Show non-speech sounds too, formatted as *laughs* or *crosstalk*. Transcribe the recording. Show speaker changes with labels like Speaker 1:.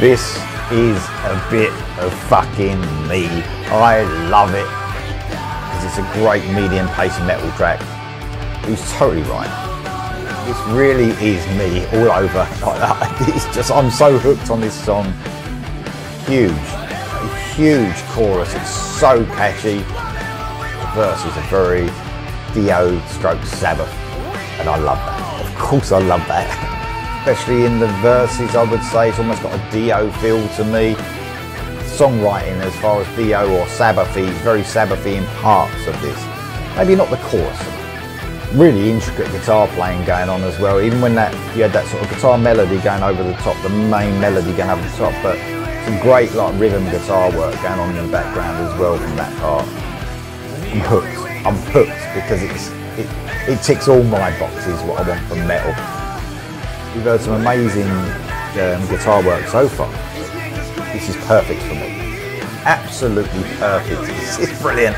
Speaker 1: This is a bit of fucking me. I love it because it's a great medium pace metal track. He's totally right. This really is me all over. *laughs* like that. It's just I'm so hooked on this song. Huge, a huge chorus. It's so catchy. The verses are very Dio stroke Sabbath, and I love that. Of course, I love that. *laughs* especially in the verses, I would say. It's almost got a Dio feel to me. Songwriting, as far as Dio or Sabbathy, very Sabbathy in parts of this. Maybe not the chorus. Really intricate guitar playing going on as well. Even when that you had that sort of guitar melody going over the top, the main melody going over the top, but some great like rhythm guitar work going on in the background as well from that part. I'm hooked. I'm hooked because it's it, it ticks all my boxes what I want from metal. We've heard some amazing um, guitar work so far. This is perfect for me. Absolutely perfect. *laughs* This is brilliant.